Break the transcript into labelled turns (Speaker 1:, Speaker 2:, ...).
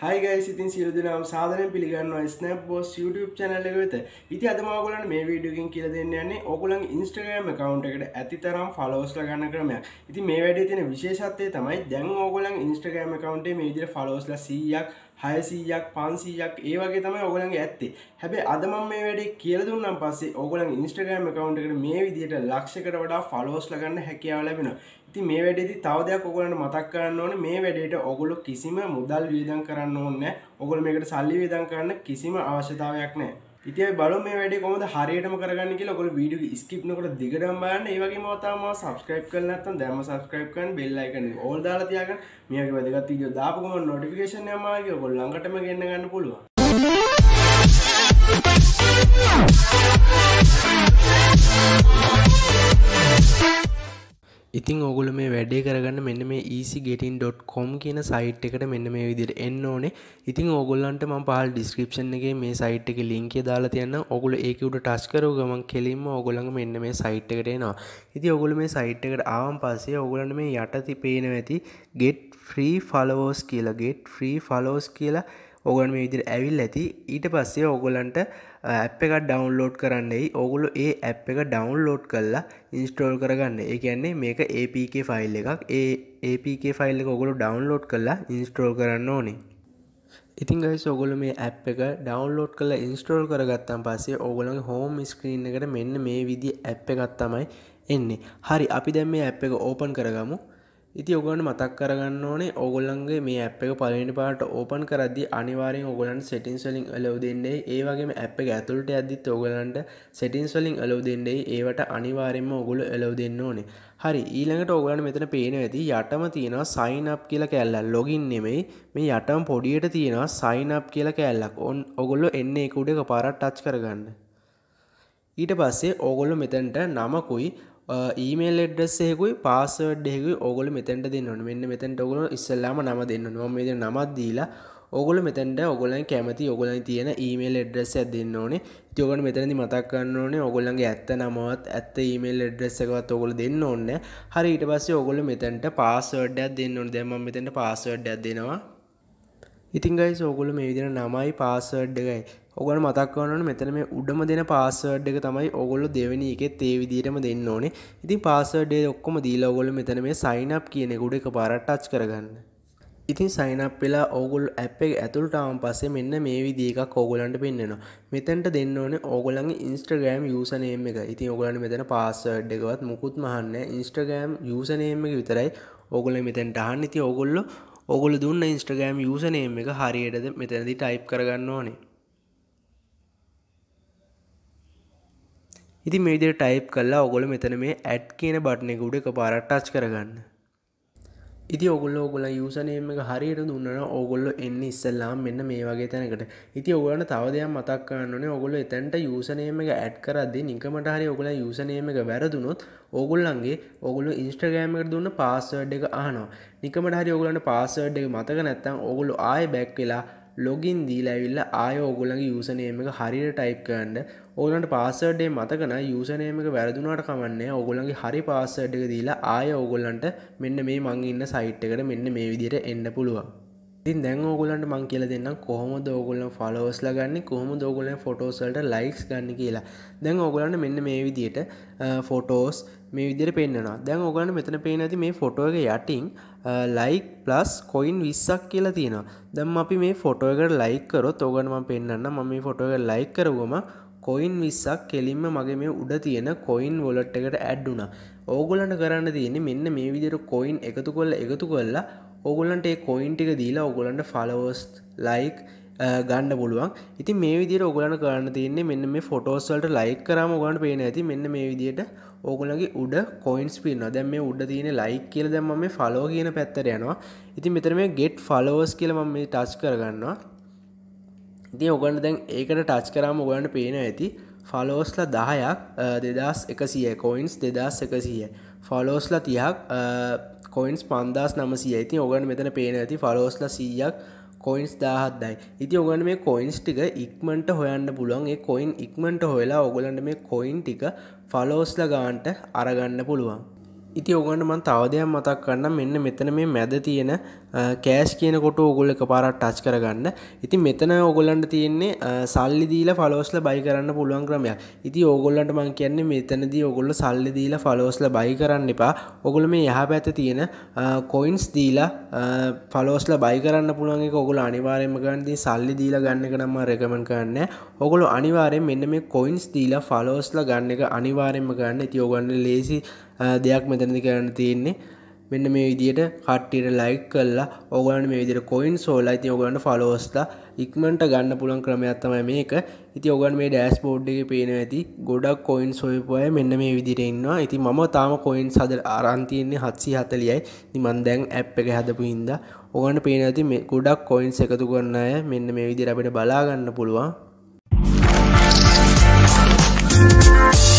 Speaker 1: හයිගයි සිතින් සියලු දෙනාම සාධනය පිළිගන්නවා ස්නප් බෝස් YouTube චැනල එක වෙත. ඉති අදමගලන් මේ වීඩියකින් කියල දෙන්න යන්නේ ඔගුලන් ඉන්ස්ට්‍රගෑම කවන්ට එකට ඇති තරම් ෆලෝස්ල ගන්න ක්‍රමයක්. ඉති මේ වැඩ තින විශේෂත්වය තමයි දැන් ඕගලන් ඉන්ස්ට්‍රගෑම කවන්ටේ මේ විදිර ෆලෝස්ල සීයක් හයසීයක් පන්සීයක් ඒ වගේ තමයි ඔගලන්ගේ ඇත්තේ. හැබැ අදම මේ වැඩේ කියල දුන්නම් පස්සේ ඔගලන් ඉන්ස්ට්‍රගෑම කවන්ට එකට මේ විදියට ලක්ෂකට වඩා ෆලෝස් ලගන්න හැකියාව ලැබෙන ඉති මේ වැඩෙදි තවදයක් ඔගලන්ට මතක් කරන්න ඕන. මේ වැඩේට ඔගොලු කිසිම මුදල් වීදන් කරන්න ඕන්න ඔගොල මේකට සල්ලි වේදන් කරන්න කිසිම අවශ්‍යතාවයක් නෑ ඉතිය බල මේ වැඩ කොමද හරියටම කරගන්න කියලා. ඔගොල වීඩියෝ ස්කිප් නොකොට දිගටම බලන්න. ඒ වගේම ඔතාම සබස්ක්‍රයිබ් කරලා නැත්නම් දැම්ම සබස්ක්‍රයිබ් කරන් බෙල් අයිකන් එක ඕල් දාලා තියාගන්න. මේක වැදගත් වීඩියෝ දාපු ගමන් නොටිෆිකේෂන් එක මාගේ ඔයගොල්ලෝ ළඟටම ගෙන්න ගන්න පුළුවන්. ඉතින් ඔගුල මේ වැඩේ කරගන්න මෙන්න මේ easygetin.com කියන සයිට් එකට මෙන්න මේ විදිහට එන්න ඕනේ. ඉතින් ඕගොල්ලන්ට මම පහල ඩිස්ක්‍රිප්ෂන් එකේ මේ සයිට් එකේ ලින්ක් එක දාලා තියන්නම්. ඔගොල්ලෝ ඒක උඩ ටච් කරව ගමන් කෙලින්ම ඕගොල්ලන්ගේ මෙන්න මේ සයිට් එකට එනවා. ඉතින් ඔගොල්ලෝ මේ සයිට් එකට ආවන් පස්සේ ඕගොල්ලන්ට මේ යට පේනවා ඇති get free followers කියලා get free followers කියලා ඔගොල්ලන් මේ විදිහට ඇවිල්ලා ඇති. ඊට පස්සේ ඕගොල්ලන්ට ඇප් එකක් ඩවුන්ලෝඩ් කරන්නයි ඕගොල්ලෝ ඒ ඇප් එක ඩවුන්ලෝඩ් කරලා ඉන්ස්ටෝල් කරගන්න. ඒ කියන්නේ මේක APK ෆයිල් එකක්. ඒ APK ෆයිල් එක ඔගොල්ලෝ ඩවුන්ලෝඩ් කරලා ඉන්ස්ටෝල් කරන්න ඕනේ. ඉතින් ගයිස් ඔගොල්ලෝ මේ ඇප් එක ඩවුන්ලෝඩ් කරලා ඉන්ස්ටෝල් කරගත්තාන් පස්සේ ඔයගොල්ලෝගේ හෝම් ස්ක්‍රීන් එකට මෙන්න මේ විදිහේ ඇප් එකක් තමයි එන්නේ. හරි අපි දැන් මේ ඇප් එක ඕපන් කරගමු. ඉති ඔගලන්ට මතක් කරගන්න ඕනේ ඕගොල්ලන්ගේ මේ ඇප් එක පලවෙනි පාට ඕපන් කරදදි අනිවාරෙන් ඔගලන් සෙටින්ස් වලින් අලව දෙන්නේ. ඒ වගේම ඇප් එක ඇතුළට ඇද්දිත් ඔගලන්ට සෙටින්ස් වලින් අලව දෙන්නේ. ඒවට අනිවාරෙන්ම ඔගොල එලව දෙන්න ඕනේ. හරි ඊළඟට ඔගලන් මෙතන පේන ඇති යටම තියෙනවා සයින් අප් කියලා කැල්ලක්. ලොගින් නෙමෙයි. මේ යටම පොඩියට තියෙනවා සයින් අප් කියලා කැල්ලක්. ඔන් ඔගොල්ලෝ එන්නේ ඒක උඩ එකපාරක් ටච් කරගන්න. ඊට පස්සේ ඕගොල්ලෝ මෙතනට නමකුයි ඊමේල් එඩ්‍රස්සයකුයි පාසවඩ් එකකුයි ඔගොල මෙතැන්ට දෙන්නවන මෙන්න මෙතැන්ට ඔගොල ඉස්සල්ලාම නම දෙන්න නොම මෙද නමත් දීලා ඔගොල මෙතැන්ට ඔගොලන් කැමති ඔගොලන් තියෙන ඊමේල් එඩ්‍රෙස් ඇත් දෙන්න ඕනේ. තියෝගට මෙතැනදි මතක්කන්න ඕනේ ඔගොල්ලන්ගේ ඇත්ත නමවත් ඇත්ත ඊමේල් එඩ්‍රෙස් එකවත් ඔගොල දෙන්න ඕන්න හරි ඊට පස්සේ ඔගොල මෙතැන්ට පාසවඩ්ඩක් දෙන්න ඕන. දැම මෙතැන්ට පාසවඩ්ඩක් දෙනවා. ඉතින් ගයි ඔගොල මේ විදින නමයි පාසවඩ් එකයි ඔගල මතක්වන්නට මෙතන මේ උඩම දෙන පාසවඩ් එක තමයි ඔගොල්ලො දෙවනි එකෙත් ඒ විදිටම දෙන්න ඕනේ. ඉතින් පාසඩේ ඔක්කොම දීලා ඔගොල මෙතන මේ සයිනප් කියන ගුඩ එක පාරට ටච් කරගන්න. ඉතින් සයිනප් වෙලා ඕගොල් ඇප් එක ඇතුළටාවන් පස්සේ මෙන්න මේ විදි එකක් ඕගොලන්ට පෙන්න්නවා. මෙතැන්ට දෙන්න ඕනේ ඕගොලන්ගේ ඉන්ස්ට්‍රගෑම් යසනේම එක. ඉතින් ඔගලන් මෙතන පාසඩ් එකවත් මුකුත් මහන්න ඉන්ස්ට්‍රගෑම් යසනේම එක විතරයි ඔගොල මෙතැන්ට අහන්න. ඉති ඔගොල්ලො ඔගොල දුන්න ඉන්ස්ට්‍රගෑම් යසනේම එක හරියටද මෙතැනදි ටයිප් කරගන්න ඕනේ? ඉති මේදර ටයිප් කල්ලා ඔගොල මෙතන මේ ඇඩ් කියන බට්නෙ ගුඩ එක පාරට ටච් කරගන්න. ඉති ඔගොල්ල ඔගොල යුසනයම එක හරියට දුන්නන ඔගොල්ල එන්න ඉස්සල්ලාම් මෙන්න මේ වගේ තැනකට. ඉති ඔගලන තවදයක් මතක් කරන්නනේ ඔගොල එතැන්ට යුසනයම එක ඇඩ් කරදදි නිකමට හරි ඔගොල යුසනයම එක වැරදුනොත් ඔගොල්ලන්ගේ ඔගොලු ඉන්ස්ට්‍රගෑමකට දුන්න පාසවඩ් එක අහනවා. නිකමට හරි ඔගලන්ට පාසවඩ් එක මතක නැත්තම් ඔගොලු ආය බැක් වෙලා ලොගින් දීලා ඇවිල්ලා ආය ඔගොල්ලන්ගේ යූසනේම එක හරියට ටයිප් කරන්න. ඕගලන්ට පාසවර්ඩ් එක මතකන යූසනේම එක වැරදුනාට කමන්නේ ඔගොල්ලන්ගේ හරි පාසවර්ඩ් එක දීලා ආය ඔගොල්ලන්ට මෙන්න මේ මං ඉන්න සයිට් එකට මෙන්න මේ විදිහට එන්න පුළුවන්. ඉතින් දැන් ඕගොල්ලන්ට මං කියලා දෙන්නම් කොහොමද ඕගොල්ලන් ෆලෝවර්ස්ලා ගන්න කොහොමද ඕගොල්ලන් ෆොටෝස් වලට ලයික්ස් ගන්න කියලා. දැන් ඕගොල්ලන්ට මෙන්න මේ විදිහට ෆොටෝස් මේ විදිර පෙන්න්නවා. දැන් ඔගන්න මෙතන පේන ඇති මේ ෆොටෝ එක යටින් ලයික් ප්ලස් කොයින් විස්සක් කියලා තියෙනවා. දැම් අපි මේ ෆොටෝ එකට ලයික් කරොත් ඔගනම පෙන්න්න ම මේ ෆොටෝ එක ලයික් කරවම කොයින් විස්සක් කෙලින්ම මගේ මේ උඩ තියෙන කොයින් වොලට් එකට ඇඩ්ඩුන ඕගොලන්ට කරන්න තියෙන්නේ මෙන්න මේ විදිර කොයින් එකතු කොල්ල එකතු කොල්ලා ඕගොලන්ට ඒ කොයින් ටික දීලා ඔගොලන්ට ෆලවස් ලයික් ගන්න පුළුවන්. ඉති මේ විදිර ඔගලන කරන්න තියන්නේ මෙන්න මේ ෆොටෝස්වල්ට ලයික් කරම ඔගලන්ට පේන ඇති. මෙන්න මේ විදියට ඕගලගේ උඩ කොයින්ස් පින්න දැම් මේ උඩ තියෙන ලයික් කියල දැම මේ ෆලෝ කියන පැත්තර යනවා. ඉති මෙතර මේ ගෙට් ෆලෝස් කියල ම මේ ටච් කරගන්නවා. ඉති ඔගන්න දැන් ඒකට ටච් කරම ඔගලන්ට පේන ඇති. ෆලෝස්ල දහයක් දෙදස් එකසිය කොයින්ස් දෙදස් එකසිය ෆලෝස්ල තියක් කොයින්ස් පන්දස් නමසිය ඇති ඔගන් මෙතන පේන ඇති ෆලෝස්ල සීයක් කොයින්ස් දාහත්දයි ඉති ඔගන මේ කොයින්ස් ටික ඉක්මට හොයන්න පුළුවන් ඒ කොයින් ඉක්මට හොලා ඔගලන්ට මේ කොයින් ටික ෆලෝස්ල ගාන්ට අරගන්න පුළුවන් ඉති ඔගන්න මන් තවදයක් මතක් කන්න මෙන්න මෙතන මේ මැද තියෙන කෑශ් කියනකොට ඔගොල්ල එක පාරත් ටච් කරගන්න. ඉති මෙතන ඔගොල්ලන්ට තියෙන්නේ සල්ලි දීලා ෆලෝස්ල බයි කරන්න පුළුවන් ක්‍රමයක්. ඉති ඕගොල්ලන්ට මං කියන්නේ මෙතනදී ඔගොල්ල සල්ලි දීලා ෆලෝස්ල බයි කරන්න එපා. ඔගොල මේ යහ පැත තියෙන කොයින්ස් දීලා ෆලෝස්ල බයි කරන්න පුළුවන් ඔගොල අනිවාරයම ගන්දී සල්ලි දීලා ගන්න එක නම්ම රැකමන් කරන්න ඔගොලු අනිවාරයෙන් මෙන්න මේ කොයින්ස් දීලා ෆලෝස්ල ගන්න එක අනිවාරෙන්ම ගන්න ඉති ඔගන්න ලේසි දෙයක් මෙතනදි කරන්න තියෙන්නේ. මෙන්න මේ විදියට කට්ටියට ලයික් කල්ලා ඔගලන් මේ විදිර කොයින් සෝලා ඉති ඔගලන්ට ෆලෝස්ලා ඉක්මට ගන්න පුළන් ක්‍රමයක් තමයි මේක. ඉති ඔගන් මේ ඩෑස් බෝඩ් එක පේන ඇති ගොඩක් කොයින් සොයපුය මෙන්න මේ විදිර ඉන්නවා. ඉති මම තාම කොයින් සද ආරන්තියන්නේ හත්සි හතලියයි නිමන් දැන් ඇප් එක හැදපු හින්ද ඔගන්න පේන ඇති ගොඩක් කොයින්ස් එකතු කරන්න අය මෙන්න මේ විදිර අපට බලාගන්න පුළුවන්. Thank you